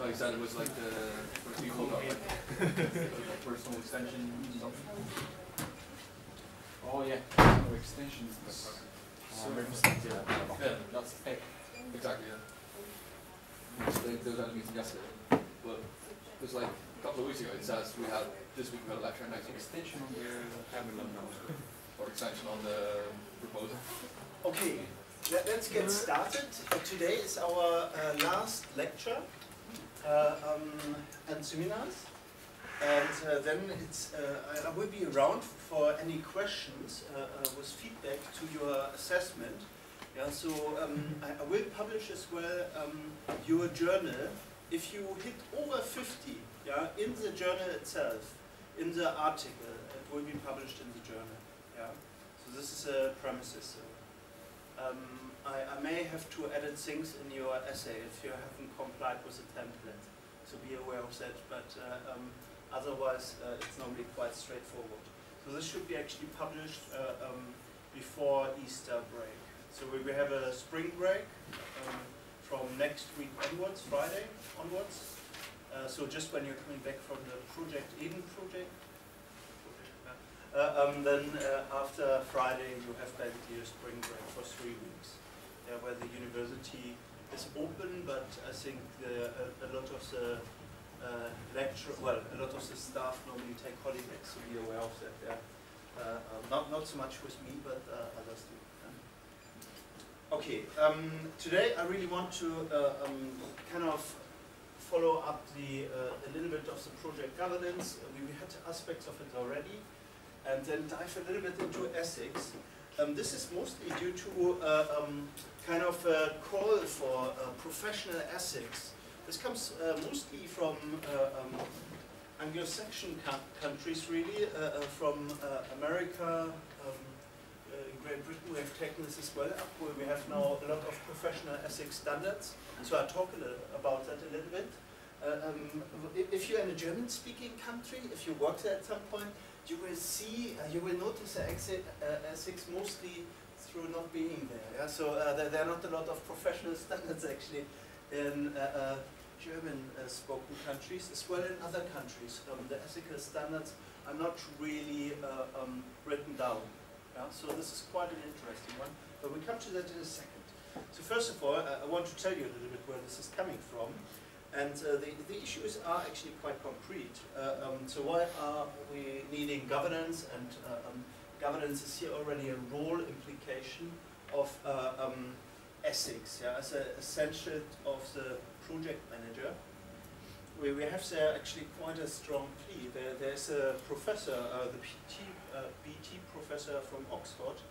No, you said it was like the, for people who got like personal extension something. Oh yeah, no extensions. So, Um, yeah, yeah, That's fake. exactly, yeah. They, they was at a meeting yesterday, but it was like a couple of weeks ago, it says we had, this week we had a lecture, next week Extension on the or extension on the proposal. Okay, let, us get started. Uh, today is our uh, last lecture um, and seminars. And uh, then it's, uh, I, will be around for any questions uh, uh, with feedback to your assessment. Yeah, so um, I, I will publish as well um, your journal. If you hit over 50 yeah, in the journal itself, in the article, it will be published in the journal. Yeah. So this is a premises. So. Um, I, I may have to edit things in your essay if you haven't complied with the template. So be aware of that. But uh, um, otherwise, uh, it's normally quite straightforward. So this should be actually published uh, um, before Easter break. So we will have a spring break um, from next week onwards, Friday onwards. Uh, so just when you're coming back from the Project Eden project, uh, um, then uh, after Friday you have basically a spring break for three weeks, yeah, where the university is open, but I think the, a, a lot of the uh, lecture, well, a lot of the staff normally take holidays, so be aware of that. Yeah. Uh, uh, not not so much with me, but uh, others do. Okay, um, today I really want to uh, um, kind of follow up the uh, a little bit of the project governance. Uh, we, we had aspects of it already and then dive a little bit into ethics. Um, this is mostly due to uh, um, kind of a call for uh, professional ethics. This comes uh, mostly from uh, um, Anglo-Saxon countries, really, uh, uh, from America. Um, in Great Britain, we have taken this as well up, where we have now a lot of professional ethics standards. So I'll talk about that a little bit. Um, if you're in a German-speaking country, if you work there at some point, you will see, uh, you will notice the exit, uh, ethics mostly through not being there. Yeah? So uh, there, there, are not a lot of professional standards actually in uh, uh, German-spoken countries, as well in other countries. Um, the ethical standards are not really uh, um, written down. Yeah? So this is quite an interesting one, but we come to that in a second. So first of all, I want to tell you a little bit where this is coming from. And uh, the, the issues are actually quite concrete. Uh, um, so why are we needing governance? And uh, um, governance is here already a role implication of uh, um, ethics yeah, as an essential of the project manager. We, we have there actually quite a strong plea. There, there's a professor, uh, the PT, uh, BT professor from Oxford,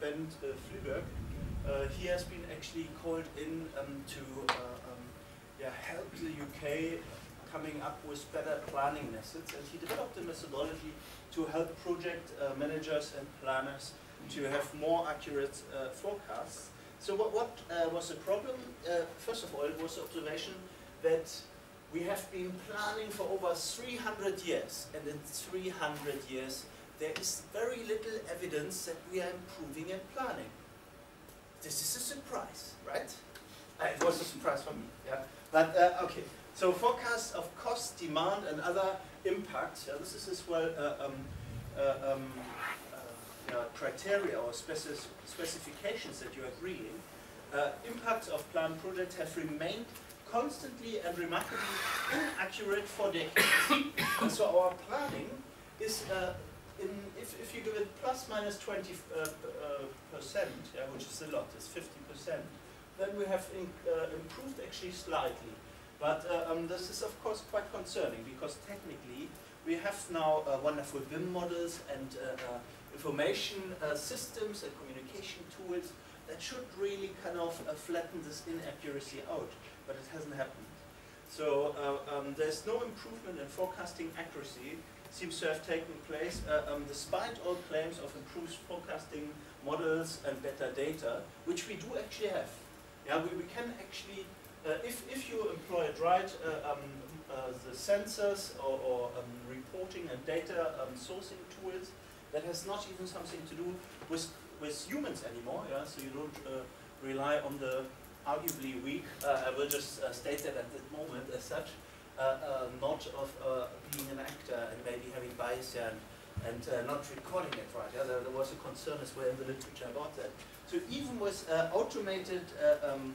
Ben Flyvbjerg. he has been actually called in um, to um, yeah, the UK coming up with better planning methods. And he developed a methodology to help project uh, managers and planners to have more accurate uh, forecasts. So what, what uh, was the problem? Uh, first of all, it was the observation that we have been planning for over 300 years, and in 300 years, there is very little evidence that we are improving in planning. This is a surprise, right? Uh, it was a surprise for me. Yeah. But uh, okay, so forecast of cost, demand, and other impacts. Yeah, this is as well uh, um, uh, um, uh, criteria or speci specifications that you are agreeing. Uh, impacts of planned projects have remained constantly and remarkably inaccurate for decades. and so our planning is uh, in, if, if you give it plus minus 20 percent, yeah, which is a lot, it's 50 percent, then we have in, uh, improved actually slightly. But uh, um, this is of course quite concerning because technically we have now uh, wonderful BIM models and uh, uh, information uh, systems and communication tools that should really kind of flatten this inaccuracy out, but it hasn't happened. So um, there's no improvement in forecasting accuracy seems to have taken place um, despite all claims of improved forecasting models and better data, which we do actually have. Yeah, we, we can actually, uh, if, if you employ it right, uh, um, uh, the sensors or, or um, reporting and data um, sourcing tools, that has not even something to do with, with humans anymore, yeah, so you don't rely on the arguably weak. I will just state that at the moment as such, not of being an actor and maybe having bias and, and uh, not recording it right. Yeah, there, there was a concern as well in the literature about that. So even with uh, automated uh, um,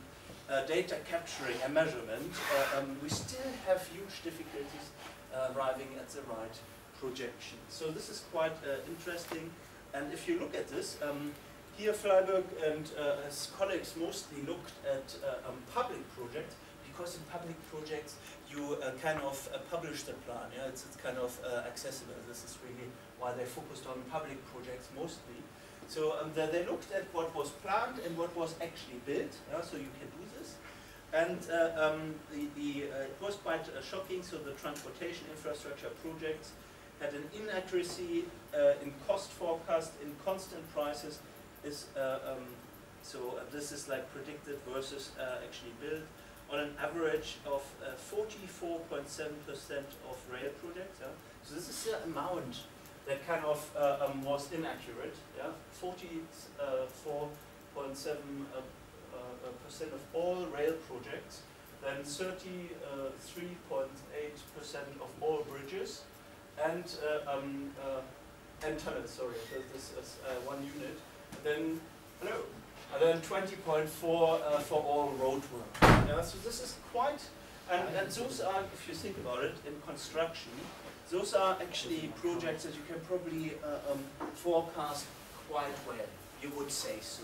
uh, data capturing and measurement, uh, um, we still have huge difficulties uh, arriving at the right projection. So this is quite interesting. And if you look at this, um, here Flyvbjerg and his colleagues mostly looked at um, public projects because in public projects you uh, kind of uh, publish the plan. Yeah, it's, it's kind of uh, accessible. This is really why they focused on public projects mostly. So um, they, they looked at what was planned and what was actually built. Yeah, so you can do this. And uh, um, the, the, uh, it was quite uh, shocking. So the transportation infrastructure projects had an inaccuracy uh, in cost forecast in constant prices. Is uh, um, so uh, this is like predicted versus actually built on an average of 44.7% of rail projects. Yeah? So this is the amount that kind of uh, um, was inaccurate. Yeah, 44.7 uh, uh, percent of all rail projects, then 33.8 percent of all bridges, and um, and tunnels. Sorry, this is one unit. Then hello, and then 20.4 uh, for all road work. Yeah, so this is quite. And, and those are, if you think about it, in construction, those are actually projects that you can probably uh, um, forecast quite well, you would say so.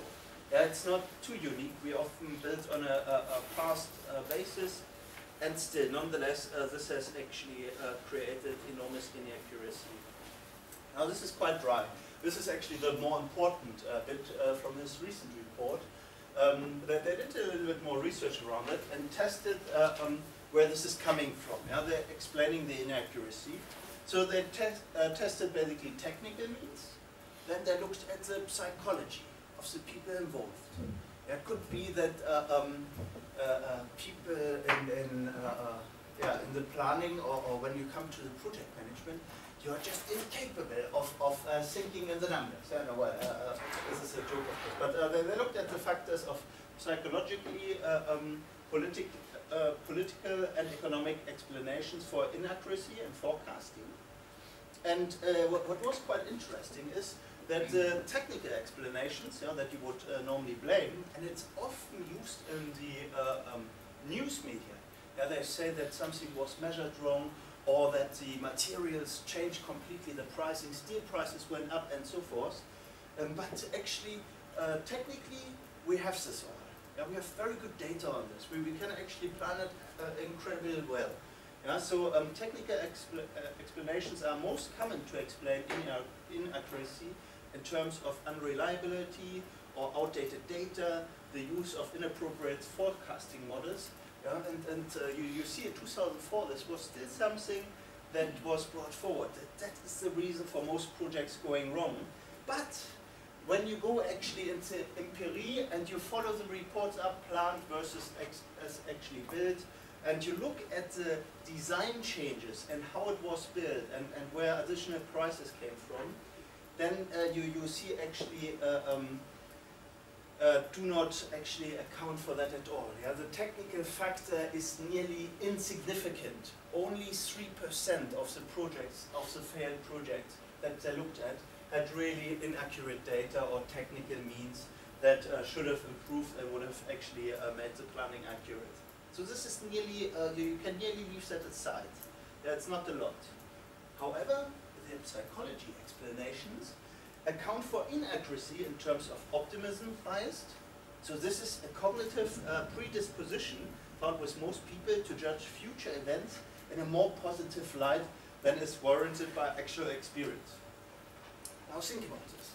Yeah, it's not too unique. We often build on a, a, a past uh, basis, and still, nonetheless, uh, this has actually uh, created enormous inaccuracy. Now, this is quite dry. This is actually the more important uh, bit uh, from this recent report. Um, they, they did a little bit more research around it and tested um, where this is coming from. Now they're explaining the inaccuracy. So they te uh, tested basically technical means, then they looked at the psychology of the people involved. It could be that uh, um, uh, uh people in, in, uh, uh, yeah, in the planning or, or, when you come to the project management, you're just incapable of, of thinking in the numbers. I know, this is a joke, of course. But they, they, looked at the factors of psychologically, um, politic, uh, political and economic explanations for inaccuracy and forecasting. And uh, what, what, was quite interesting is that the technical explanations know, that you would uh, normally blame, and it's often used in the uh, um, news media. Yeah, they say that something was measured wrong, or that the materials changed completely, the pricing, steel prices went up, and so forth. Um, but actually, uh, technically, we have this all. Yeah, we have very good data on this. We, we can actually plan it uh, incredibly well. Yeah, so um, technical expl uh, explanations are most common to explain inaccuracy in terms of unreliability or outdated data, the use of inappropriate forecasting models. Yeah, and and uh, you, you see in 2004 this was still something that was brought forward. That, that is the reason for most projects going wrong. But when you go actually into empiry and you follow the reports up planned versus ex as actually built, and you look at the design changes and how it was built and, and where additional prices came from, then uh, you, you see actually uh, um, uh, do not actually account for that at all. Yeah? The technical factor is nearly insignificant. Only 3% of the projects, of the failed projects that they looked at had really inaccurate data or technical means that uh, should have improved and would have actually uh, made the planning accurate. So this is nearly, uh, you can nearly leave that aside. It's not a lot. However, the psychology explanations account for inaccuracy in terms of optimism bias. So this is a cognitive uh, predisposition found with most people to judge future events in a more positive light than is warranted by actual experience. Now think about this.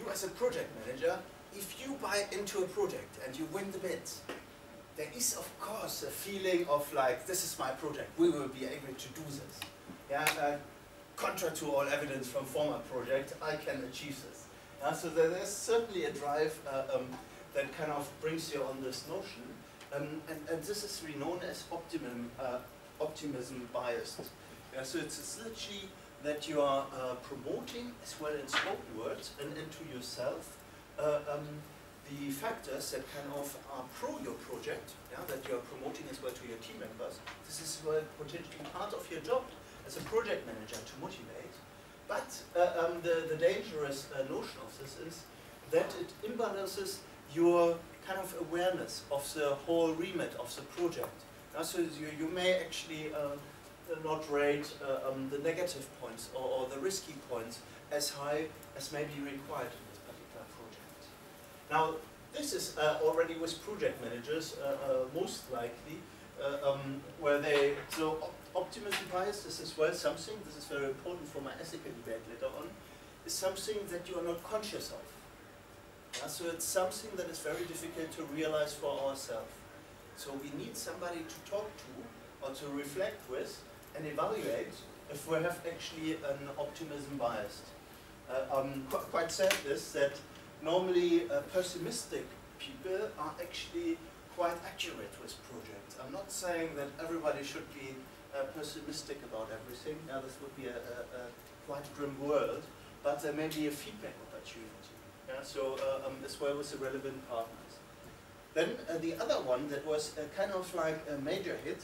You as a project manager, if you buy into a project and you win the bid, there is of course a feeling of like, this is my project, we will be able to do this. Yeah, uh, contrary to all evidence from former projects, I can achieve this. Yeah, so there, there's certainly a drive uh, um, that kind of brings you on this notion. Um, and, and, this is really known as optimum, uh, optimism biased. Yeah, so it's essentially that you are uh, promoting, as well in spoken words and, and to yourself, uh, um, the factors that kind of are pro your project, yeah, that you are promoting as well to your team members. This is well potentially part of your job as a project manager to motivate. But uh, um, the, the dangerous uh, notion of this is that it imbalances your kind of awareness of the whole remit of the project. So you, you may actually uh, not rate uh, um, the negative points or, or the risky points as high as may be required in this particular project. Now, this is uh, already with project managers uh, uh, most likely, uh, um, where they, so op optimism bias is as well something, this is very important for my ethical debate later on, is something that you are not conscious of. So it's something that is very difficult to realize for ourselves. So we need somebody to talk to or to reflect with and evaluate if we have actually an optimism bias. Uh, um, qu quite sad is that normally uh, pessimistic people are actually quite accurate with projects. I'm not saying that everybody should be uh, pessimistic about everything. Now this would be a, a, a, quite grim world, but there may be a feedback opportunity. Yeah? So uh, um, as well with the relevant partners. Then uh, the other one that was uh, kind of like a major hit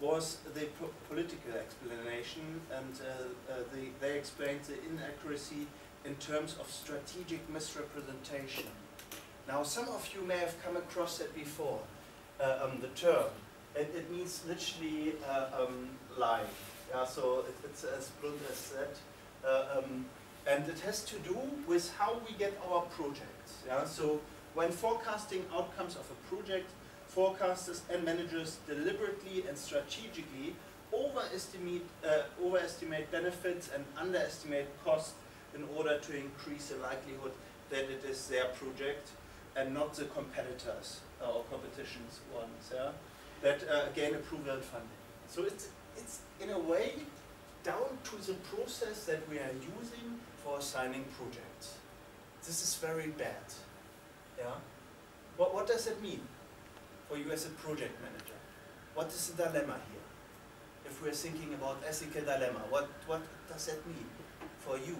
was the po political explanation, and uh, uh, the, they explained the inaccuracy in terms of strategic misrepresentation. Now, some of you may have come across that before, uh, um, the term. It, it means literally uh, um, lying. Yeah, so it, it's as blunt as that. Uh, um, and it has to do with how we get our projects. Yeah? So when forecasting outcomes of a project, forecasters and managers deliberately and strategically overestimate, uh, overestimate benefits and underestimate costs in order to increase the likelihood that it is their project and not the competitors uh, or competition's ones, yeah, that uh, gain approval and funding. So it's, it's in a way down to the process that we are using for assigning projects. This is very bad. Yeah? What, what does it mean for you as a project manager? What is the dilemma here? If we're thinking about ethical dilemma, what, what does that mean for you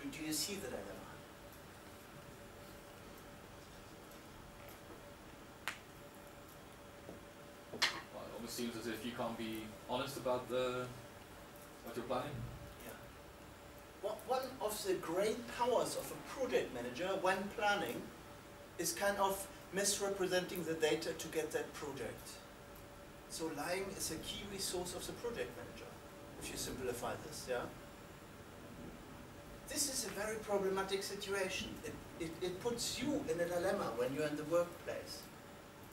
Do, do you see the dilemma? Well, it almost seems as if you can't be honest about the what you're planning. One of the great powers of a project manager when planning is kind of misrepresenting the data to get that project. So lying is a key resource of the project manager, if you simplify this, yeah? This is a very problematic situation. It, it, it puts you in a dilemma when you're in the workplace.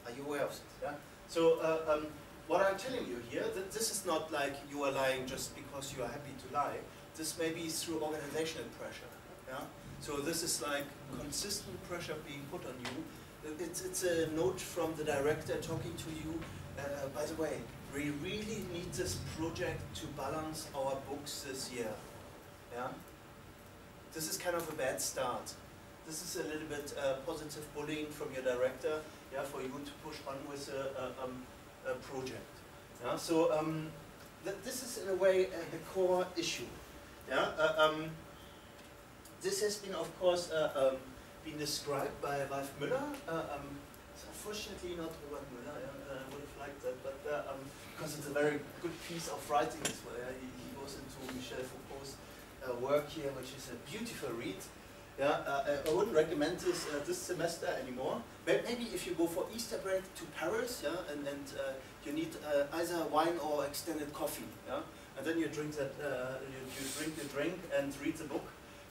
Are you aware of this? Yeah? So uh, um, what I'm telling you here, that this is not like you are lying just because you are happy to lie. This may be through organizational pressure. Yeah? So this is like consistent pressure being put on you. It's, it's a note from the director talking to you. Uh, by the way, we really need this project to balance our books this year. Yeah? this is kind of a bad start. This is a little bit uh, positive bullying from your director, yeah, for you to push on with a, a, um, a project. Yeah, so um, th this is in a way a, a core issue. Yeah, uh, um, this has been, of course, uh, um, been described by Ralf Müller. Uh, um, unfortunately, not Robert Moehler. Yeah, I would have liked that, but uh, um, because it's a very good piece of writing as well. Yeah, he, he goes into Michel Foucault's uh, work here, which is a beautiful read. Yeah, uh, I wouldn't recommend this uh, this semester anymore. But maybe if you go for Easter break to Paris, yeah, and, and uh, you need uh, either wine or extended coffee, yeah, and then you drink that, uh, you, you, drink the drink and read the book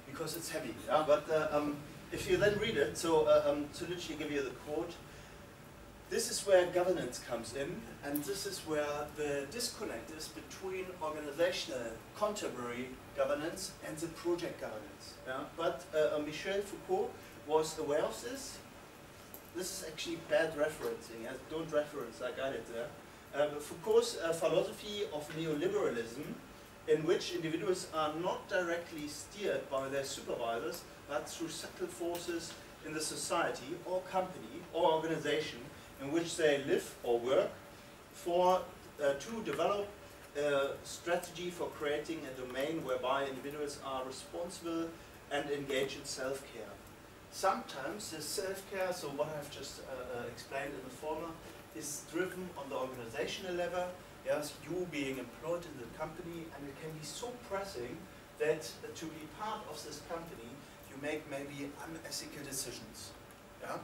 because it's heavy. Yeah, but um, if you then read it, so um, to literally give you the quote, this is where governance comes in, and this is where the disconnect is between organizational contemporary governance and the project governance. Yeah? But uh, uh, Michel Foucault was aware of this. This is actually bad referencing. Don't reference I did there. Uh, Foucault's uh, philosophy of neoliberalism, in which individuals are not directly steered by their supervisors, but through subtle forces in the society or company or organization in which they live or work for, uh, to develop a strategy for creating a domain whereby individuals are responsible and engage in self-care. Sometimes the self-care, so what I've just uh, uh, explained in the former, is driven on the organizational level, yes, you being employed in the company, and it can be so pressing that uh, to be part of this company, you make maybe unethical decisions. Yeah?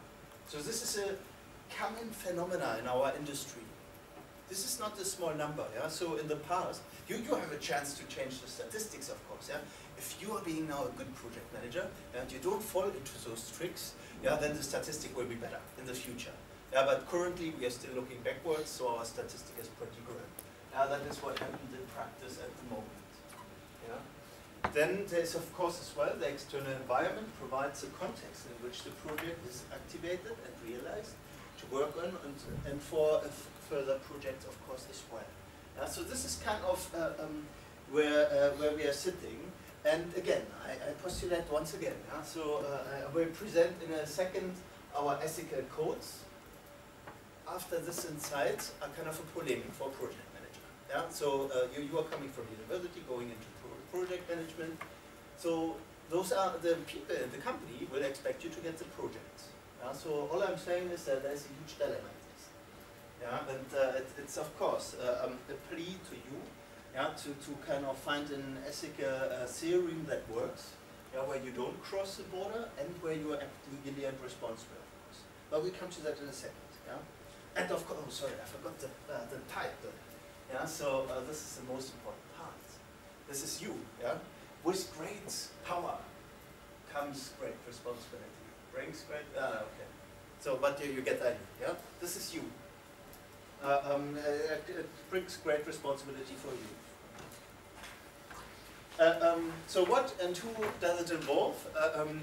So this is a common phenomena in our industry. This is not a small number. Yeah? So in the past, you, you have a chance to change the statistics, of course. Yeah? If you are being now a good project manager and you don't fall into those tricks, yeah, then the statistic will be better in the future. Yeah, but currently we are still looking backwards, so our statistic is pretty good. Yeah, that is what happens in practice at the moment. Yeah. Then there's of course as well the external environment provides a context in which the project is activated and realized to work on and, and for further projects of course as well. Yeah, so this is kind of uh, um, where, uh, where we are sitting. And again, I, I postulate once again, yeah, so uh, I will present in a second our ethical codes. After this insight, a kind of a polemic for project manager. Yeah, so uh, you, you are coming from university, going into pro project management. So those are the people in the company will expect you to get the projects. Yeah, so all I'm saying is that there's a huge dilemma in this. Yeah, and uh, it, it's of course uh, um, a plea to you yeah, to, to kind of find an ethical uh, theorem that works, yeah, where you don't cross the border and where you are legally and responsible, of course. But we come to that in a second. Yeah? And of course, oh sorry, I forgot the, uh, the title. Yeah, so uh, this is the most important part. This is you. Yeah? With great power comes great responsibility. Brings great, ah, okay. So, but you, you get that, yeah? This is you. Uh, um, uh, it brings great responsibility for you. Uh, um, so what and who does it involve? Uh, um,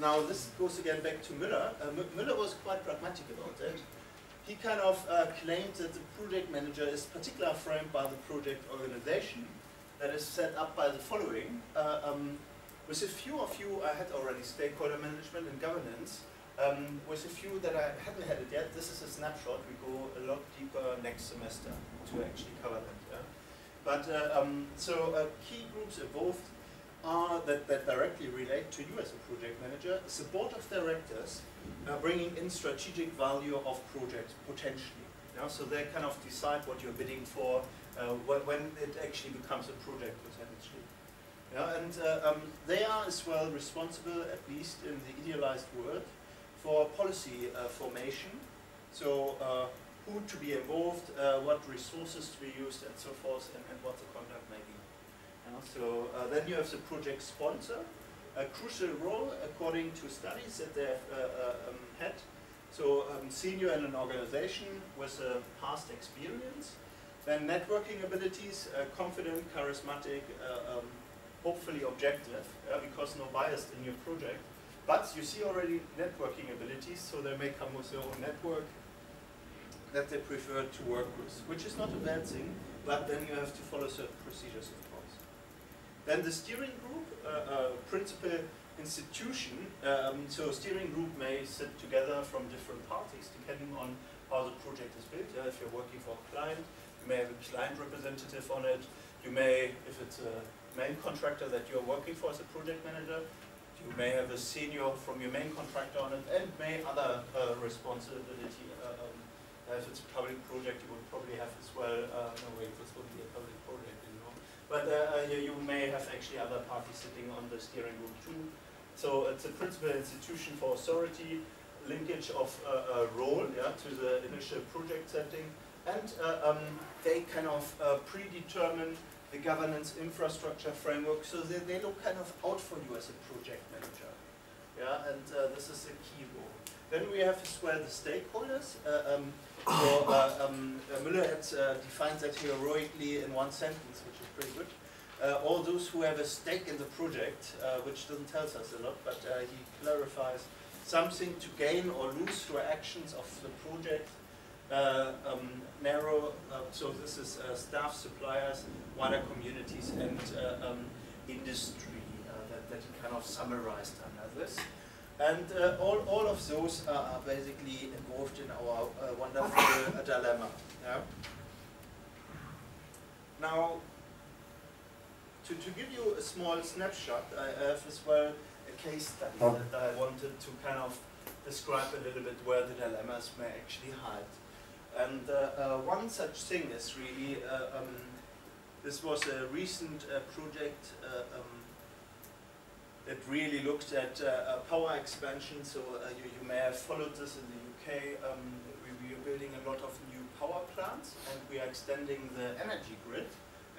now this goes again back to Müller. Uh, Müller was quite pragmatic about it. He kind of uh, claimed that the project manager is particularly framed by the project organization that is set up by the following. Um, with a few of you, I had already stakeholder management and governance. Um, with a few that I haven't had it yet, this is a snapshot. We go a lot deeper next semester to actually cover that. Yeah? But uh, um, so uh, key groups involved are that, that directly relate to you as a project manager, support of directors, uh, bringing in strategic value of projects potentially. So they kind of decide what you're bidding for uh, when, it actually becomes a project potentially. Yeah, and uh, um, they are as well responsible, at least in the idealized world, for policy uh, formation. So uh, who to be involved, uh, what resources to be used, and so forth, and, and what the. So uh, then you have the project sponsor, a crucial role according to studies that they have uh, um, had. So um, senior in an organization with a past experience, then networking abilities, confident, charismatic, um, hopefully objective, because no bias in your project. But you see already networking abilities, so they may come with their own network that they prefer to work with, which is not a bad thing, but then you have to follow certain procedures. Then the steering group, uh, uh, principal institution, um, so steering group may sit together from different parties depending on how the project is built. Yeah, if you're working for a client, you may have a client representative on it. You may, if it's a main contractor that you're working for as a project manager, you may have a senior from your main contractor on it, and may other uh, responsibility. Uh, um, if it's a public project, you would probably have as well. Uh, no, wait, this wouldn't be a public. But uh, uh, you, you, may have actually other parties sitting on the steering group too. So it's a principal institution for authority, linkage of uh, role yeah, to the initial project setting, and um, they kind of predetermine the governance infrastructure framework, so they, they look kind of out for you as a project manager. Yeah, and uh, this is a key role. Then we have as well the stakeholders. Uh, um, so, uh, um, uh, Müller had uh, defined that heroically in one sentence, pretty good. Uh, all those who have a stake in the project, which doesn't tell us a lot, but he clarifies something to gain or lose through actions of the project uh, um, narrow, uh, so this is uh, staff, suppliers, wider communities, and uh, um, industry uh, that, that he kind of summarized under this. And uh, all, all of those are, basically involved in our wonderful dilemma. Yeah? now, to, to give you a small snapshot, I have as well a case study Oh. that I wanted to kind of describe a little bit where the dilemmas may actually hide. And uh, uh, one such thing is really, uh, um, this was a recent uh, project uh, um, that really looked at uh, power expansion. So uh, you, you may have followed this in the UK. Um, we, we are building a lot of new power plants and we are extending the energy grid.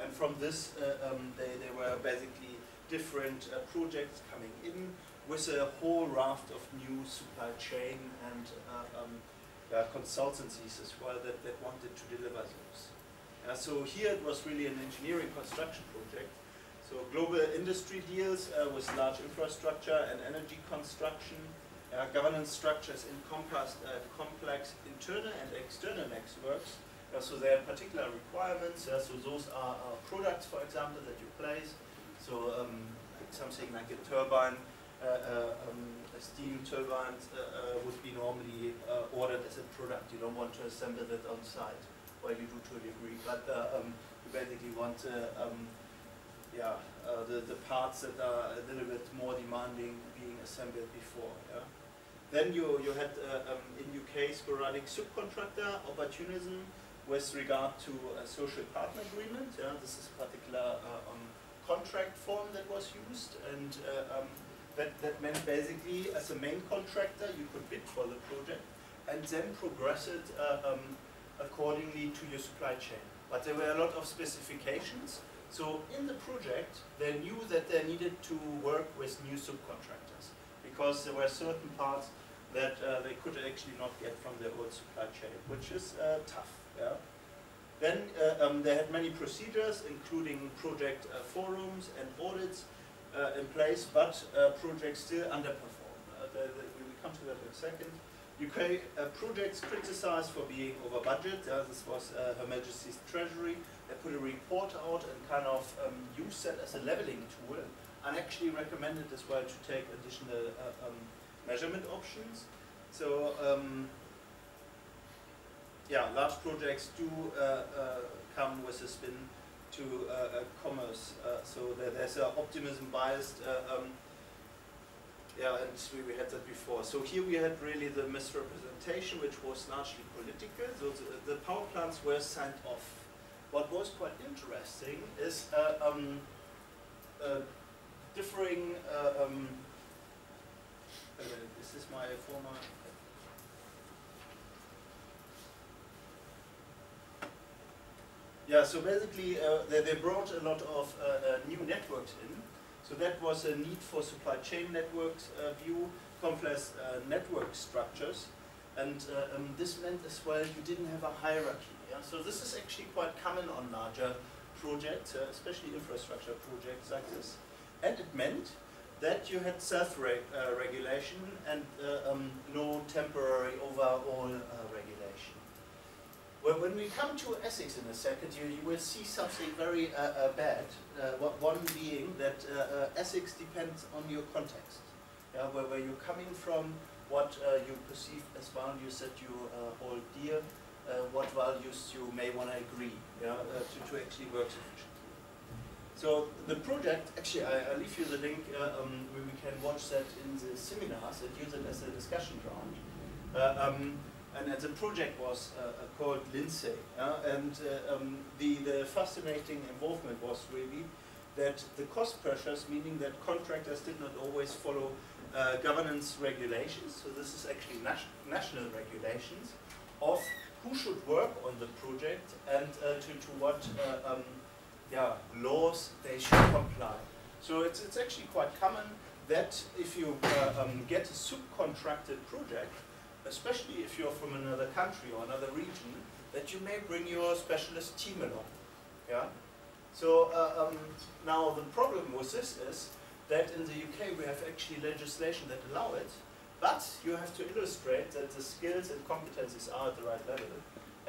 And from this, uh, um, they, they were basically different uh, projects coming in with a whole raft of new supply chain and uh, um, uh, consultancies as well that, that wanted to deliver those. So here it was really an engineering construction project. So global industry deals uh, with large infrastructure and energy construction. Uh, governance structures encompassed uh, complex internal and external networks. Uh, so there are particular requirements. Uh, so those are, are products, for example, that you place. So um, something like a turbine, uh, uh, um, a steam turbine uh, uh, would be normally uh, ordered as a product. You don't want to assemble it on site, well you do to a degree, but uh, um, you basically want uh, um, yeah, uh, the, the parts that are a little bit more demanding being assembled before. Yeah? Then you, you had uh, um, in UK sporadic subcontractor opportunism with regard to a social partner agreement. Yeah? This is a particular uh, um, contract form that was used and uh, um, that, that meant basically as a main contractor you could bid for the project and then progress it uh, um, accordingly to your supply chain. But there were a lot of specifications so in the project, they knew that they needed to work with new subcontractors because there were certain parts that uh, they could actually not get from their old supply chain, which is uh, tough. Yeah. Then uh, um, they had many procedures, including project uh, forums and audits uh, in place, but uh, projects still underperform. Uh, the, the, we will come to that in a second. UK uh, projects criticized for being over budget. This was Her Majesty's Treasury. They put a report out and kind of um, used that as a leveling tool and actually recommended as well to take additional um, measurement options. So um, yeah, large projects do uh, uh, come with a spin to uh, commerce. So there, there's an optimism biased um, yeah, and we, we had that before. So here we had really the misrepresentation, which was largely political. So the, the power plants were signed off. What was quite interesting is uh, um, uh, differing. Uh, um, is this my former? Yeah, so basically uh, they, they brought a lot of uh, uh, new networks in. So that was a need for supply chain networks uh, view, complex uh, network structures. And uh, um, this meant as well you didn't have a hierarchy. Yeah? So this is actually quite common on larger projects, uh, especially infrastructure projects like this. And it meant that you had self-regulation and uh, um, no temporary overall uh, regulation. When we come to ethics in a second, you, you will see something very uh, uh, bad. Uh, one being that uh, uh, ethics depends on your context, yeah, where, where you're coming from, what you perceive as values that you hold dear, what values you may want to agree yeah, to, to actually work sufficiently. So the project, actually I, I leave you the link uh, um, where we can watch that in the seminars and use it as a discussion ground. Uh, um, and, and the project was uh, uh, called Lindsey. Uh, and uh, um, the, the fascinating involvement was really that the cost pressures, meaning that contractors did not always follow uh, governance regulations, so this is actually nat- national regulations, of who should work on the project and uh, to, to what uh, um, yeah, laws they should comply. So it's, it's actually quite common that if you uh, um, get a subcontracted project, especially if you're from another country or another region, that you may bring your specialist team along. Yeah. So uh, um, now the problem with this is that in the UK we have actually legislation that allow it, but you have to illustrate that the skills and competencies are at the right level,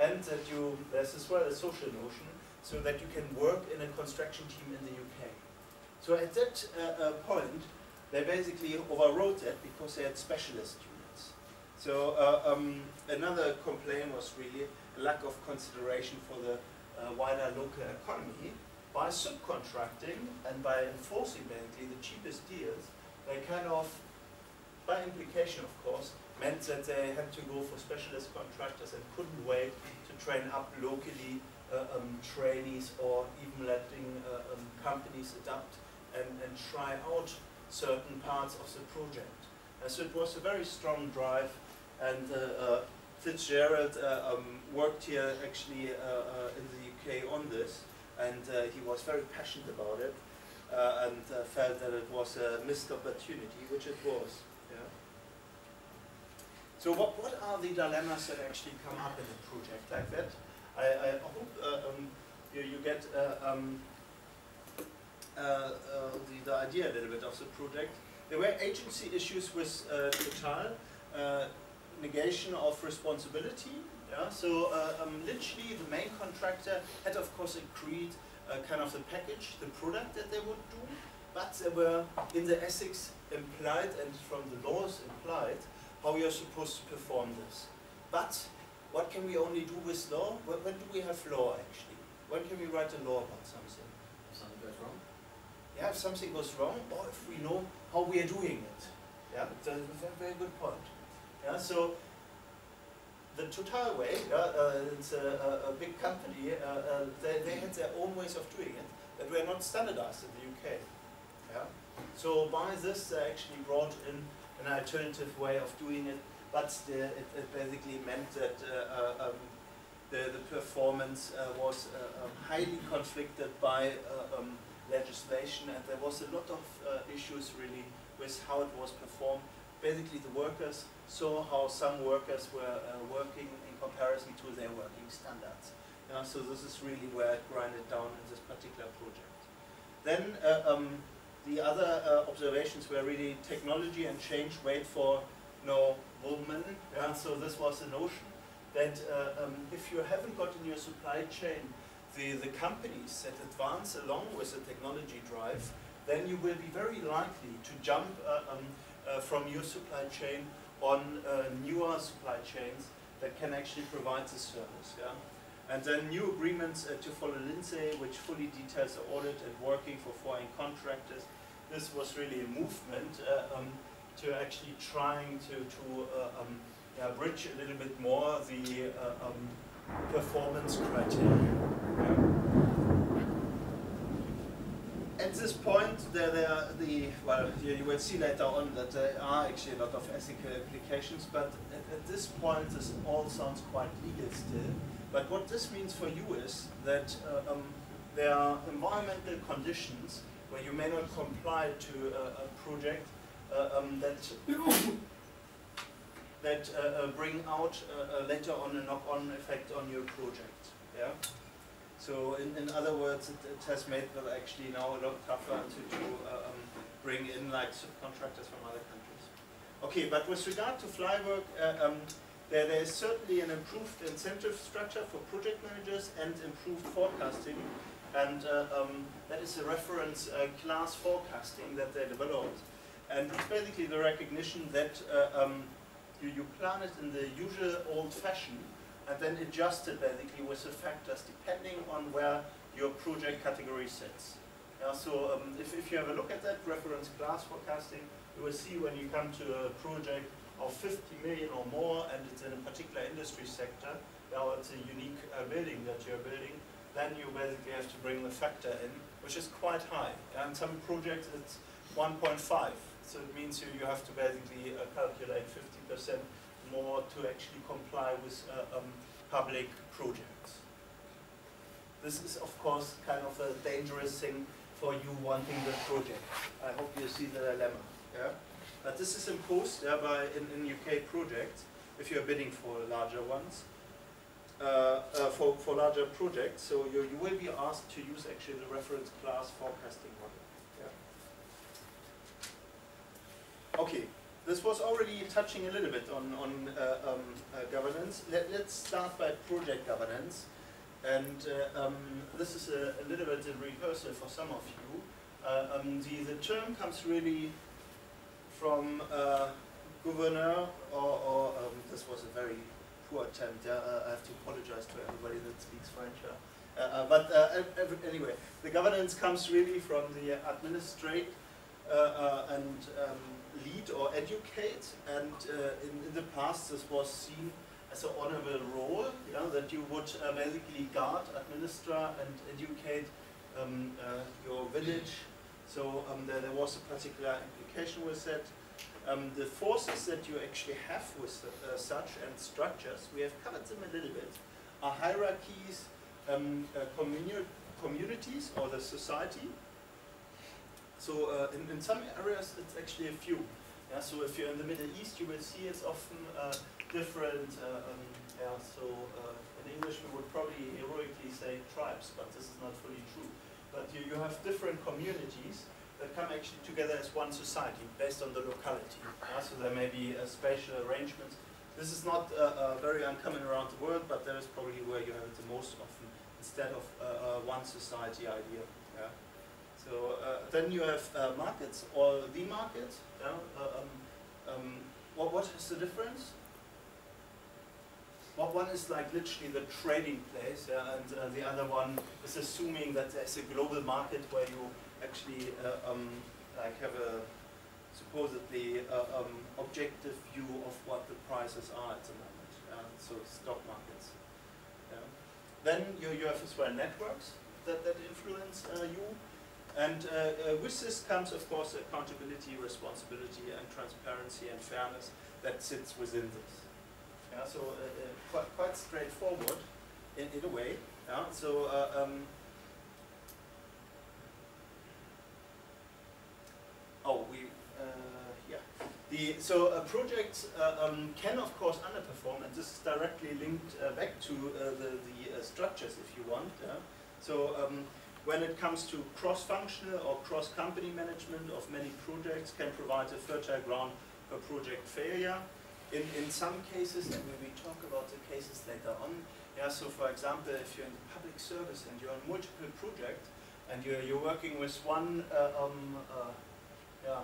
and that you there's as well a social notion, so that you can work in a construction team in the UK. So at that uh, uh, point, they basically overrode that because they had specialist units. So uh, um, another complaint was really a lack of consideration for the uh, wider local economy, by subcontracting and by enforcing basically the cheapest deals, they kind of, by implication of course, meant that they had to go for specialist contractors and couldn't wait to train up locally uh, um, trainees or even letting uh, um, companies adapt and, and try out certain parts of the project. Uh, so it was a very strong drive and uh, uh, Fitzgerald uh, um, worked here actually in the UK on this and he was very passionate about it and felt that it was a missed opportunity, which it was. Yeah. So what, what are the dilemmas that actually come up in a project like that? I, I hope uh, um, you, you, get uh, um, uh, the, the idea a little bit of the project. There were agency issues with Total, negation of responsibility. Yeah? So uh, um, literally the main contractor had of course agreed uh, kind of the package, the product that they would do, but there were in the ethics implied and from the laws implied how you're supposed to perform this. But what can we only do with law? When, when do we have law actually? When can we write a law about something? If something goes wrong? Yeah, if something goes wrong, or if we know how we are doing it. Yeah, that's a very, very good point. Yeah, so the Total way, yeah, uh, it's a, a, big company, uh, uh, they, they had their own ways of doing it that were not standardized in the UK. Yeah? So by this they actually brought in an alternative way of doing it, but the, it, it, basically meant that uh, uh, um, the, the performance uh, was um, highly conflicted by um, legislation and there was a lot of issues really with how it was performed basically the workers saw how some workers were uh, working in comparison to their working standards. So this is really where it grinded down in this particular project. Then uh, um, the other uh, observations were really technology and change wait for no movement. Yeah, so this was the notion that uh, um, if you haven't got in your supply chain the, the companies that advance along with the technology drive, then you will be very likely to jump uh, um, from your supply chain on uh, newer supply chains that can actually provide the service. Yeah? And then new agreements uh, to follow Lindsey, which fully details the audit and working for foreign contractors. This was really a movement uh, um, to actually trying to, to uh, um, yeah, bridge a little bit more the uh, um, performance criteria. Yeah? At this point, there, there are the, well, you, you, will see later on that there are actually a lot of ethical implications, but at, at, this point, this all sounds quite legal still. But what this means for you is that uh, um, there are environmental conditions where you may not comply to a, project uh, um, that that uh, uh bring out later on a knock-on effect on your project. Yeah. So in, in other words, it, it, has made it actually now a lot tougher to, to uh, um, bring in like subcontractors from other countries. Okay, but with regard to Flyvbjerg, uh, um, there, there is certainly an improved incentive structure for project managers and improved forecasting. And uh, um, that is a reference uh, class forecasting that they developed. And it's basically the recognition that uh, um, you, you plan it in the usual old fashion, and then adjust it basically with the factors depending on where your project category sits. Yeah, so um, if, if you have a look at that reference class forecasting, you will see when you come to a project of 50 million or more and it's in a particular industry sector, now it's a unique uh, building that you're building, then you basically have to bring the factor in, which is quite high. And some projects it's 1.5, so it means you, you have to basically uh, calculate 50% more to actually comply with uh, um, public projects. This is, of course, kind of a dangerous thing for you wanting the project. I hope you see the dilemma. Yeah? But this is imposed yeah, by in, in UK projects, if you're bidding for larger ones, uh, uh, for, for larger projects, so you, you will be asked to use actually the reference class forecasting model. Okay, this was already touching a little bit on, on uh, um, uh, governance. Let, us start by project governance. And uh, um, this is a, a, little bit a rehearsal for some of you. Uh, um, the, the term comes really from uh, governor, or, or um, this was a very poor attempt. I have to apologize to everybody that speaks French. Uh, but anyway, the governance comes really from the administrate and um, lead or educate. And uh, in, in the past, this was seen as an honorable role, yeah, that you would uh, basically guard, administer, and educate um, uh, your village. So um, there, there was a particular implication with that. Um, the forces that you actually have with uh, such and structures, we have covered them a little bit, are hierarchies, um, uh, communi- communities or the society. So uh, in, in some areas it's actually a few. Yeah, so if you're in the Middle East, you will see it's often uh, different. Uh, um, yeah, so uh, in English we would probably heroically say tribes, but this is not fully true. But you, you have different communities that come actually together as one society based on the locality. Yeah, so there may be uh, spatial arrangements. This is not uh, very uncommon around the world, but that is probably where you have it the most often, instead of one society idea. Yeah. So uh, then you have uh, markets or the market. Yeah. Uh, um, um, what what is the difference? What one is like literally the trading place, yeah, and uh, the other one is assuming that there's a global market where you actually uh, um, like have a supposedly uh, um, objective view of what the prices are at the moment. Yeah? So stock markets. Yeah? Then you, you have as well networks that, that influence you. And uh, uh, with this comes, of course, accountability, responsibility, and transparency and fairness that sits within this. Yeah, so uh, uh, quite, quite straightforward in, in a way. Yeah, so uh, um, oh, we uh, yeah. The so a project uh, um, can of course underperform, and this is directly linked back to the the structures, if you want. Yeah? So um, when it comes to cross-functional or cross-company management of many projects, can provide a fertile ground for project failure. In in some cases, and we will talk about the cases later on. Yeah. So for example, if you're in the public service and you're on multiple projects, and you're you're working with one. Uh, um, uh, yeah,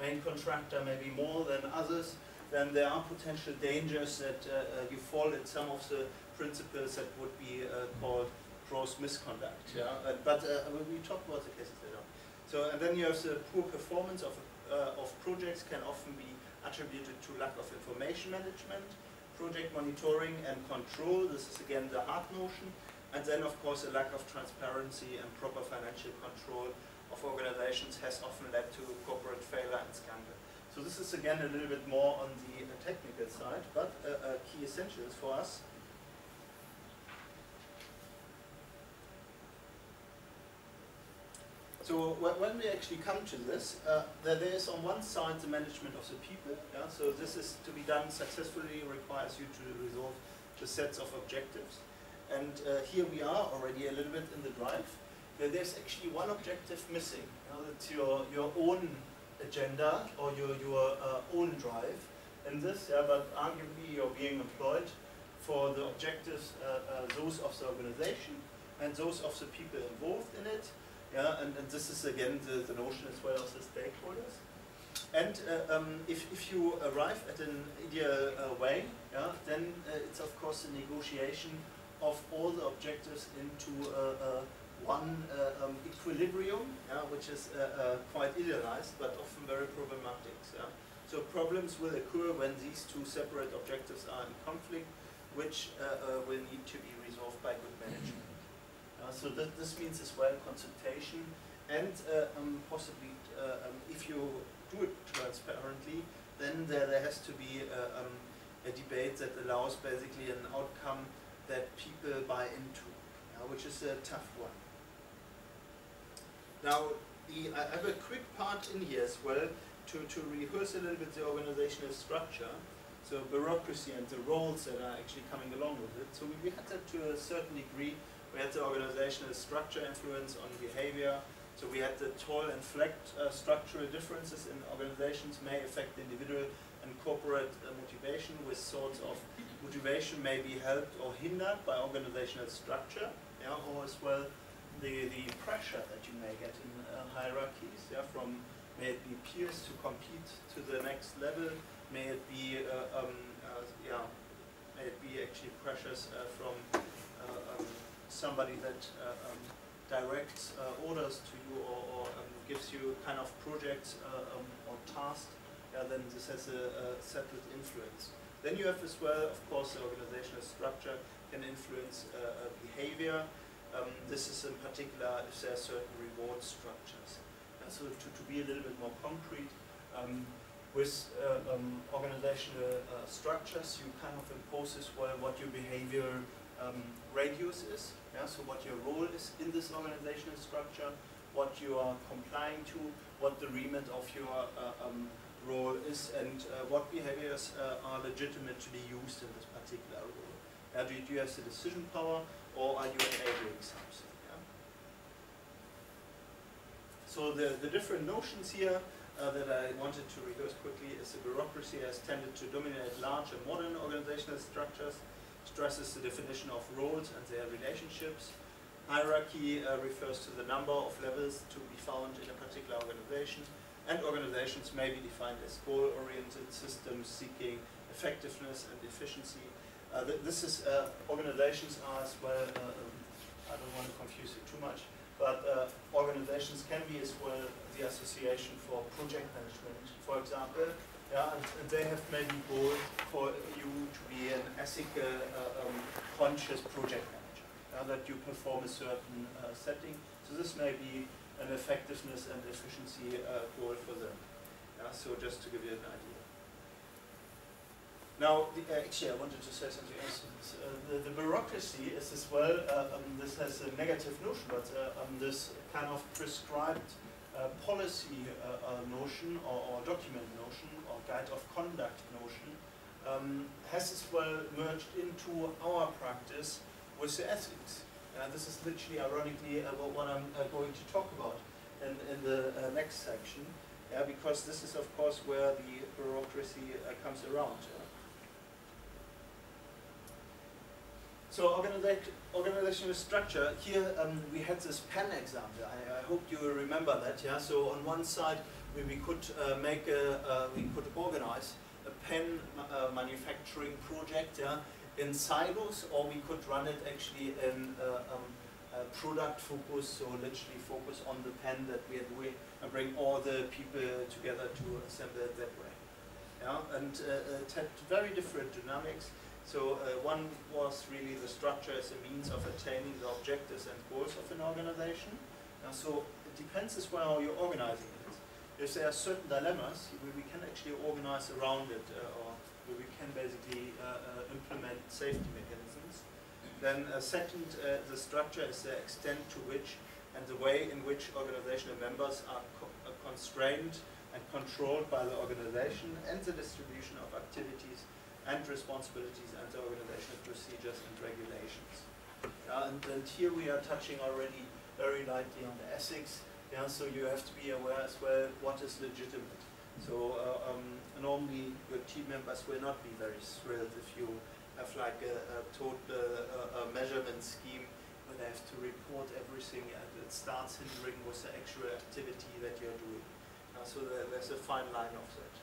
main contractor maybe more than others, then there are potential dangers that uh, uh, you fall in some of the principles that would be uh, called gross misconduct. Yeah, Uh, but uh, we talk about the cases later. on. So and then you have the poor performance of uh, of projects can often be attributed to lack of information management, project monitoring and control. This is again the hard notion. And then, of course, a lack of transparency and proper financial control of organizations has often led to corporate failure and scandal. So this is again a little bit more on the uh, technical side, but uh, uh, key essentials for us. So when we actually come to this, uh, there is on one side the management of the people. Yeah? So this is to be done successfully requires you to resolve the sets of objectives. And uh, here we are already a little bit in the drive. There's actually one objective missing. You know, that's your, your own agenda or your, your uh, own drive in this, yeah, but arguably you're being employed for the objectives, uh, uh, those of the organization and those of the people involved in it. Yeah, and, and this is again the, the notion as well of the stakeholders. And uh, um, if, if you arrive at an ideal uh, way, yeah, then uh, it's of course a negotiation of all the objectives into uh, uh, one uh, um, equilibrium, yeah, which is quite idealized but often very problematic. Yeah. So problems will occur when these two separate objectives are in conflict, which will need to be resolved by good management. So this means as well consultation and uh, um, possibly uh, um, if you do it transparently, then there, there has to be uh, um, a debate that allows basically an outcome that people buy into, which is a tough one. Now, the, I have a quick part in here as well to, to rehearse a little bit the organizational structure, so bureaucracy and the roles that are actually coming along with it. So we, we had that to a certain degree. We had the organizational structure influence on behavior. So we had the tall and flat uh, structural differences in organizations may affect individual and corporate uh, motivation with sorts of motivation may be helped or hindered by organizational structure, yeah, or as well the, the pressure that you may get in uh, hierarchies, yeah, from may it be peers to compete to the next level, may it be, uh, um, uh, yeah, may it be actually pressures uh, from uh, um, somebody that uh, um, directs uh, orders to you or, or um, gives you kind of projects uh, um, or tasks, yeah, then this has a, a separate influence. Then you have as well, of course, the organizational structure can influence uh, behavior. Um, this is in particular if there are certain reward structures. And so to, to be a little bit more concrete, um, with uh, um, organizational uh, structures, you kind of impose as well what your behavior um, radius is, yeah, so what your role is in this organizational structure, what you are complying to, what the remit of your uh, um, role is, and uh, what behaviors uh, are legitimate to be used in this particular role. Uh, do, you, do you have the decision power, or are you enabling something? Yeah? So the, the different notions here uh, that I wanted to rehearse quickly is the bureaucracy has tended to dominate large and modern organizational structures, stresses the definition of roles and their relationships. Hierarchy uh, refers to the number of levels to be found in a particular organization, and organizations may be defined as goal-oriented systems seeking effectiveness and efficiency. Uh, th this is, uh, organizations are as well, uh, um, I don't want to confuse you too much, but uh, organizations can be as well the Association for Project Management, for example, yeah, and, and they have maybe goals for you to be an ethical, uh, um, conscious project manager, yeah, that you perform a certain uh, setting. So this may be an effectiveness and efficiency uh, goal for them. Yeah, so just to give you an idea. Now, the, uh, actually, I wanted to say something else. Uh, the, the, bureaucracy is as well, uh, um, this has a negative notion, but um, this kind of prescribed policy notion or, or, document notion guide of conduct notion um, has as well merged into our practice with the ethics. this is literally, ironically, what I'm going to talk about in, in the next section, because this is, of course, where the bureaucracy comes around. So organizational structure, here um, we had this pen example. I, I, hope you remember that. Yeah. So on one side we, we could uh, make a, uh, we could organize a pen uh, manufacturing project yeah, in silos, or we could run it actually in uh, um, product focus, so literally focus on the pen that we are doing and bring all the people together to assemble it that way. Yeah, and uh, it had very different dynamics. So uh, one was really the structure as a means of attaining the objectives and goals of an organization. And so it depends as well how you're organizing it. If there are certain dilemmas, we, we can actually organize around it, uh, or we can basically uh, uh implement safety mechanisms. Then second, uh, the structure is the extent to which and the way in which organizational members are co constrained and controlled by the organization and the distribution of activities and responsibilities and the organizational procedures and regulations. Uh, and, and, here we are touching already very lightly on the ethics. Yeah, so you have to be aware as well what is legitimate. So uh, um, normally your team members will not be very thrilled if you have like a, a total uh, a measurement scheme where they have to report everything and it starts hindering with the actual activity that you're doing. Uh, so there, there's a fine line of that.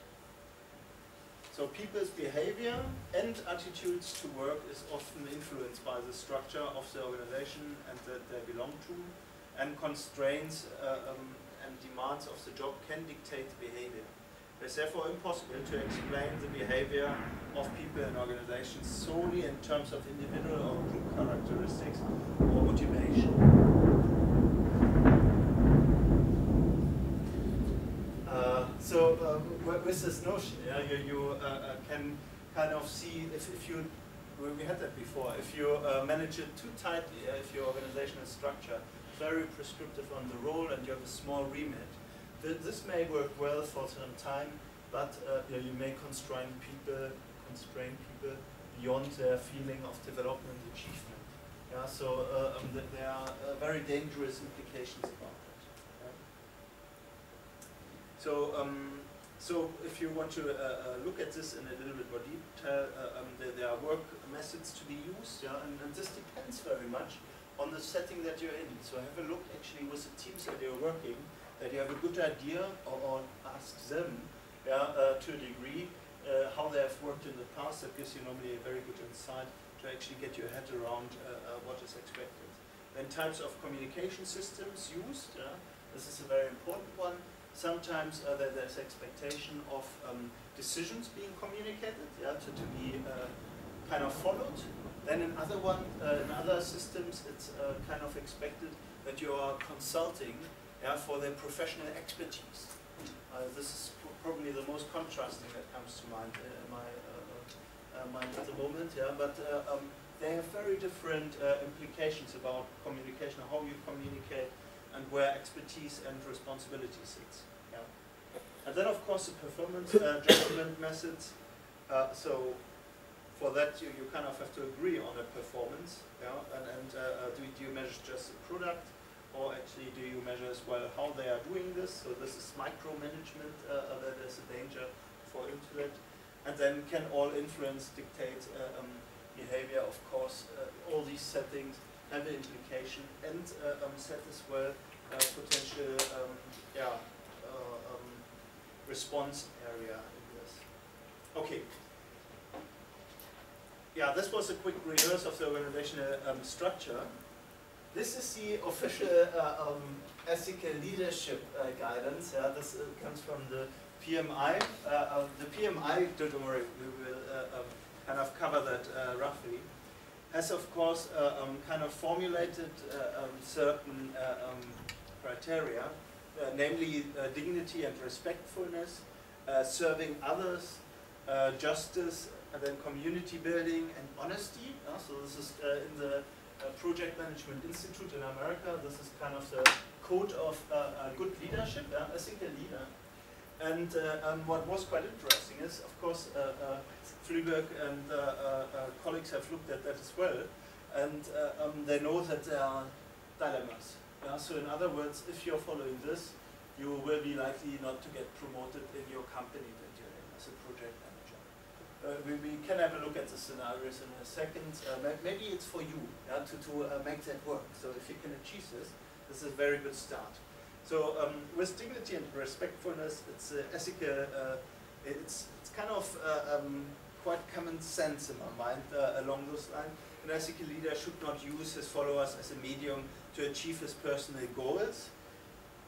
So people's behavior and attitudes to work is often influenced by the structure of the organization and that they belong to, and constraints uh, um, and demands of the job can dictate behavior. It's therefore impossible to explain the behavior of people in organizations solely in terms of individual or group characteristics or motivation. so um, with this notion, yeah, you, you uh, uh, can kind of see if, if you, we had that before, if you uh, manage it too tightly, uh, if your organizational structure is very prescriptive on the role and you have a small remit, this may work well for some time, but uh, you, know, you may constrain people, constrain people beyond their feeling of development achievement. Yeah, so uh, um, th there are very dangerous implications about that. so, um, so if you want to uh, uh, look at this in a little bit more detail, uh, um, there, there, are work methods to be used, yeah, and, and, this depends very much on the setting that you're in. So have a look actually with the teams that you're working, that you have a good idea, or, or ask them, yeah, uh, to a degree, uh, how they have worked in the past. That gives you normally a very good insight to actually get your head around uh, what is expected. Then types of communication systems used. This is a very important one. Sometimes uh, there, there's expectation of um, decisions being communicated, yeah, to, to be uh, kind of followed. Then in other one, uh, in other systems, it's uh, kind of expected that you are consulting yeah, for their professional expertise. Uh, this is pr- probably the most contrasting that comes to mind uh, my uh, uh, mind at the moment. Yeah, but um, they have very different implications about communication, how you communicate, and where expertise and responsibility sits. Yeah. And then, of course, the performance judgment methods. So, for that, you, you kind of have to agree on a performance. Yeah. And, and uh, uh, do, do you measure just the product, or actually do you measure as well how they are doing this? So this is micromanagement. Uh, uh, that is a danger for internet. And then can all influence dictate uh, um, behavior? Of course, all these settings have an implication and um, set as well potential um, yeah, um, response area in this. Okay. Yeah, this was a quick rehearse of the organizational um, structure. This is the official uh, um, ethical leadership uh, guidance. Yeah, this uh, comes from the PMI. Uh, um, the PMI, don't worry, we will uh, um, kind of cover that uh, roughly has of course um, kind of formulated um, certain criteria, namely dignity and respectfulness, serving others, justice, and then community building and honesty. Uh, so this is uh, in the uh, Project Management Institute in America. This is kind of the code of uh, uh, good leadership, uh, ethical leader. And um, what was quite interesting is, of course, Flyvbjerg and colleagues have looked at that as well, and um, they know that there are dilemmas. Yeah? So in other words, if you're following this, you will be likely not to get promoted in your company that you're in as a project. Uh, we, we can have a look at the scenarios in a second. Uh, maybe it's for you yeah, to, to uh, make that work. So if you can achieve this, this is a very good start. So um, with dignity and respectfulness, it's uh, ethical. Uh, it's it's kind of uh, um, quite common sense in my mind along those lines. An ethical leader should not use his followers as a medium to achieve his personal goals.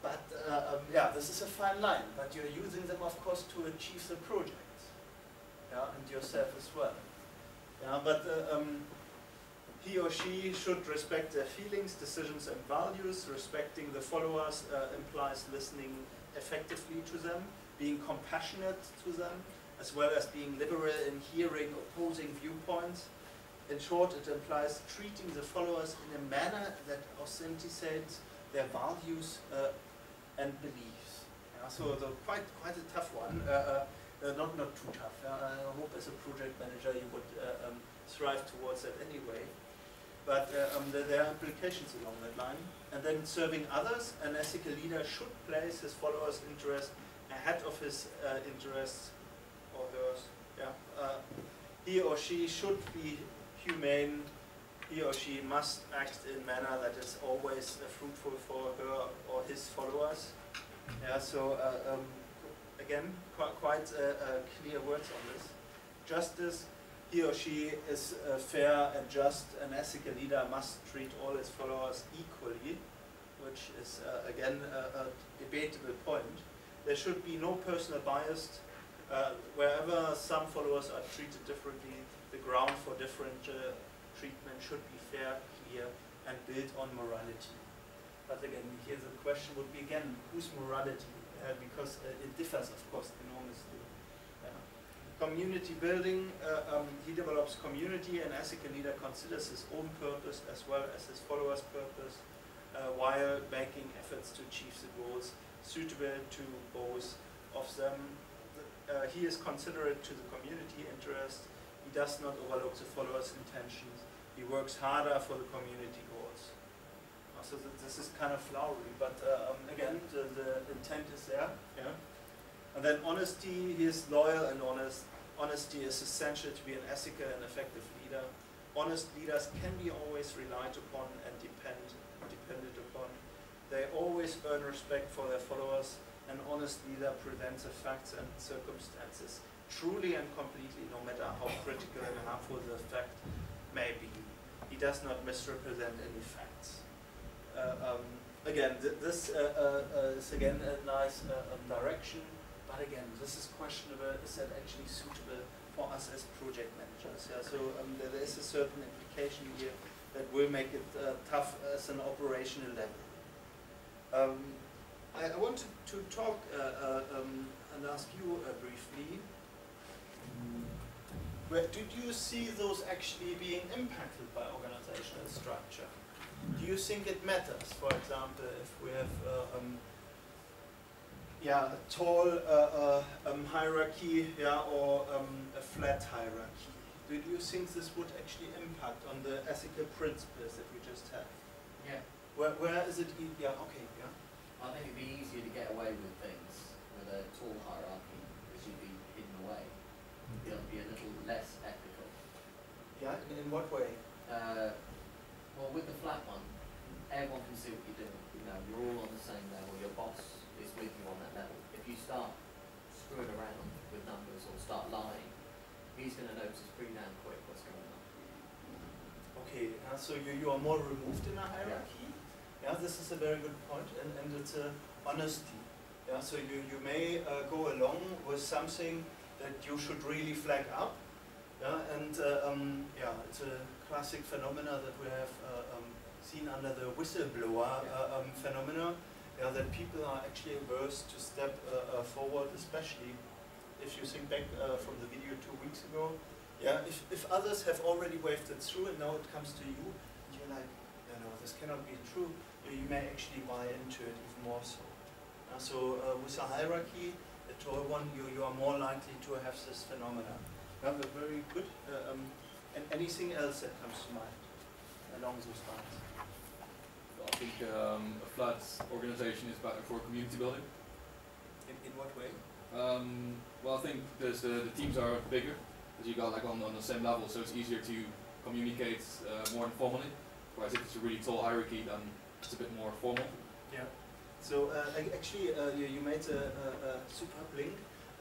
But um, yeah, this is a fine line. But you're using them, of course, to achieve the project. Yeah, and yourself as well. Yeah, but uh, um, he or she should respect their feelings, decisions, and values. Respecting the followers uh, implies listening effectively to them, being compassionate to them, as well as being liberal in hearing opposing viewpoints. In short, it implies treating the followers in a manner that authenticates their values uh, and beliefs. Yeah, so the quite quite a tough one. Uh, uh, not not too tough. Uh, I hope as a project manager you would uh, um, strive towards that anyway. But uh, um, there, there are implications along that line. And then serving others, an ethical leader should place his followers' interests ahead of his uh, interests or hers. Yeah. Uh, he or she should be humane. He or she must act in manner that is always uh, fruitful for her or his followers. Yeah. So uh, um, again, quite, quite clear words on this. Justice he or she is uh, fair and just, an ethical leader must treat all his followers equally, which is uh, again a, a debatable point. There should be no personal bias. Uh, wherever some followers are treated differently, the ground for different uh, treatment should be fair, clear, and built on morality. But again, here the question would be again, whose morality? Uh, because uh, it differs, of course, enormously. Yeah community building, uh, um, he develops community and ethical leader considers his own purpose as well as his followers' purpose uh, while making efforts to achieve the goals suitable to both of them. Uh, he is considerate to the community interest. He does not overlook the followers' intentions. He works harder for the community goals. So th- this is kind of flowery, but uh, um, again, the, the intent is there. Yeah. And then honesty, he is loyal and honest. Honesty is essential to be an ethical and effective leader. Honest leaders can be always relied upon and depend, depended upon. They always earn respect for their followers. An honest leader presents the facts and circumstances truly and completely, no matter how critical and harmful the fact may be. He does not misrepresent any facts. Uh, um, again, th- this uh, uh, is again a nice um, direction, but again, this is questionable. Is that actually suitable for us as project managers? Yeah, so um, there is a certain implication here that will make it tough as an operational level. Um, I, I wanted to talk um, and ask you briefly. Where, did you see those actually being impacted by organizational structure? Do you think it matters, for example, if we have uh, um, yeah, a tall uh, uh, um, hierarchy yeah, or um, a flat hierarchy? Do you think this would actually impact on the ethical principles that we just have? Yeah, Where, where is it? E- yeah, okay, yeah. I think it'd be easier to get away with things with a tall hierarchy because you'd be hidden away. It'll be a little less ethical. Yeah, in, in what way? Uh, well, with the flat one, everyone can see what you're doing. You know, you're all on the same level. Your boss is with you on that level. If you start screwing around with numbers or start lying, he's going to notice pretty damn quick what's going on. Okay, uh, so you, you are more removed in a hierarchy. Yeah, this is a very good point, and, and it's uh, honesty. Yeah, so you, you may uh, go along with something that you should really flag up. Yeah, and uh, um, yeah, it's a classic phenomena that we have uh, um, seen under the whistleblower uh, um, phenomena. Yeah, that people are actually averse to step uh, uh, forward, especially if you think back uh, from the video two weeks ago. Yeah, if, if others have already waved it through and now it comes to you, and you're like, no, no, this cannot be true, you, you may actually buy into it even more so. Uh, so uh, with a hierarchy, a tall one, you, you are more likely to have this phenomenon. Yeah, but very good. Uh, um, and anything else that comes to mind along those lines? I think um, a flat organization is better for community building. In, in what way? Um, well, I think there's the, the teams are bigger, you got like on, on the same level, so it's easier to communicate uh, more informally. Whereas if it's a really tall hierarchy, then it's a bit more formal. Yeah. So uh, actually, uh, you, you made a, a, a superb link.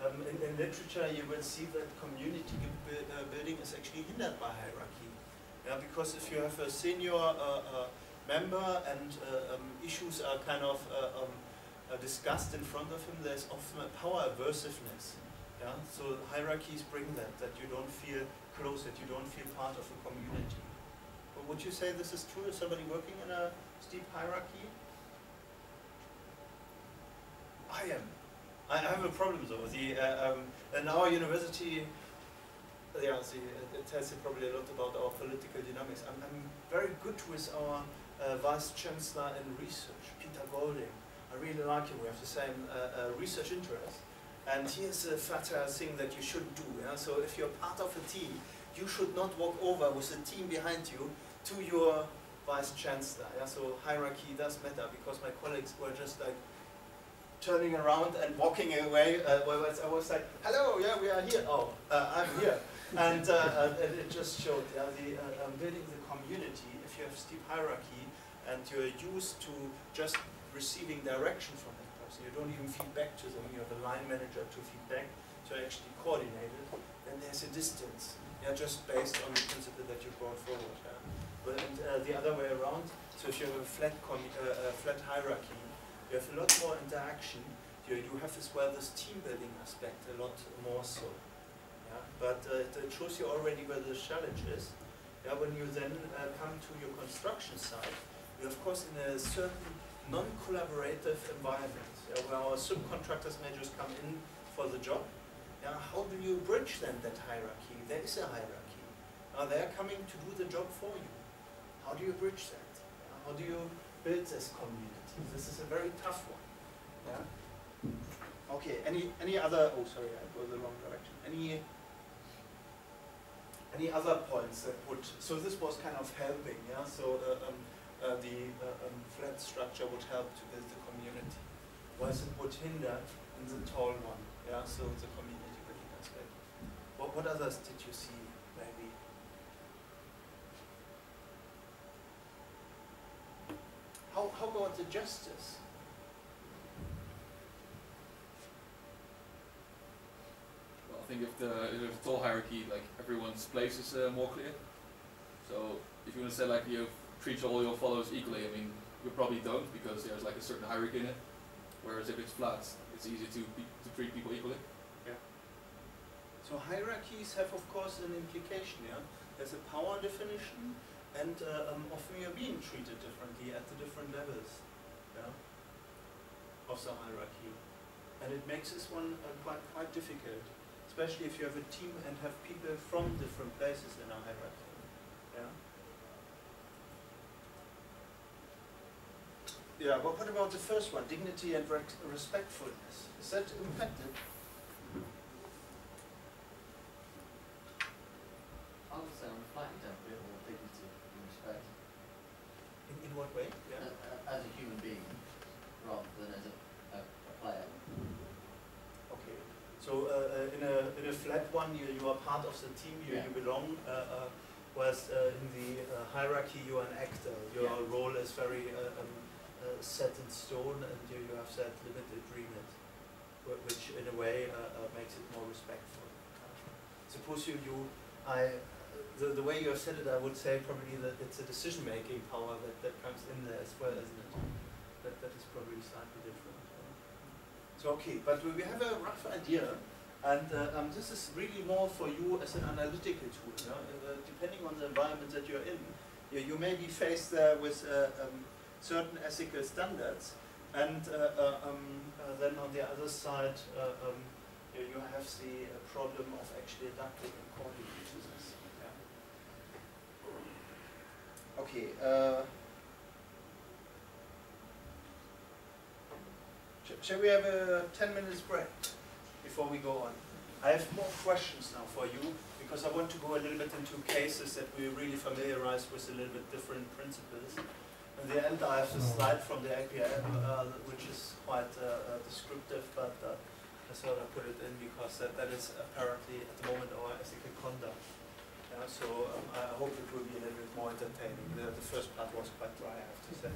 Um, in, in literature, you will see that community uh, building is actually hindered by hierarchy. Yeah, because if you have a senior uh, uh, member and um, issues are kind of um, discussed in front of him, there's often a power aversiveness. Yeah, so hierarchies bring that, that you don't feel close, that you don't feel part of a community. But would you say this is true? Is somebody working in a steep hierarchy? I am. I have a problem though. The uh, um, our university, yeah, the, it tells you probably a lot about our political dynamics. I'm, I'm very good with our uh, vice chancellor in research, Peter Golding. I really like him. We have the same uh, uh, research interest. And here's a fatal thing that you should do. Yeah? So if you're part of a team, you should not walk over with the team behind you to your vice chancellor. Yeah? So hierarchy does matter because my colleagues were just like turning around and walking away. Uh, I was like, "Hello, yeah, we are here. Oh, uh, I'm here." And, uh, uh, and it just showed yeah, the uh, um, building the community. If you have steep hierarchy and you're used to just receiving direction from person, you don't even feed back to them. You have a line manager to feed back to actually coordinate it. Then there's a distance. Yeah, just based on the principle that you brought forward. Yeah. But and, uh, the other way around. So if you have a flat uh, a flat hierarchy, you have a lot more interaction. You, you have as well this team building aspect a lot more so. Yeah? But uh, it shows you already where the challenge is. Yeah, when you then uh, come to your construction site, you're of course in a certain non-collaborative environment yeah, where our subcontractors just come in for the job. Yeah, how do you bridge then that hierarchy? There is a hierarchy. Now they are coming to do the job for you. How do you bridge that? How do you build this community? This is a very tough one. Yeah. Okay. Any any other? Oh, sorry, I go the wrong direction. Any any other points that would? So this was kind of helping. Yeah. So uh, um, uh, the uh, um, flat structure would help to build the community, would hinder in the tall one. Yeah. So the community building aspect. What what others did you see? Maybe. How, how about the justice? Well, I think if the if the tall hierarchy, like everyone's place is uh, more clear. So if you want to say like you treat all your followers equally, I mean, you probably don't because there's like a certain hierarchy in it. Whereas if it's flat, it's easy to to treat people equally. So hierarchies have of course an implication, yeah? There's a power definition and uh, um, often you're being treated differently at the different levels, yeah? Of the hierarchy. And it makes this one uh, quite, quite difficult, especially if you have a team and have people from different places in a hierarchy, yeah? Yeah, but what about the first one, dignity and rex- respectfulness? Is that impacted? I would say on the flat, you have a bit more dignity and respect In, in what way? Yeah. a- a- as a human being rather than as a, a, a player. Okay. So uh, uh, in a in a flat one, you you are part of the team. You Yeah. you belong. Uh, uh, whereas uh, in the uh, hierarchy, you are an actor. Your Yeah. role is very uh, um, set in stone, and you, you have that limited agreement, which in a way uh, uh, makes it more respectful. Suppose you you I. The, the way you have said it, I would say probably that it's a decision-making power that, that comes in there as well, isn't it? That, that is probably slightly different. So okay, but we have a rough idea, and uh, um, this is really more for you as an analytical tool. Uh, depending on the environment that you're in, you, you may be faced uh, with uh, um, certain ethical standards, and uh, uh, um, uh, then on the other side, um, you, you have the problem of actually adapting accordingly to this. Yeah. Okay. Shall we have a 10 minutes break before we go on? I have more questions now for you because I want to go a little bit into cases that we really familiarize with a little bit different principles. In the end, I have the slide from the APL, uh, which is quite uh, uh, descriptive, but uh, I thought I put it in because that, that is apparently at the moment our ethical conduct. Yeah, so um, I hope it will be a little bit more entertaining. The, the first part was quite dry, I have to say.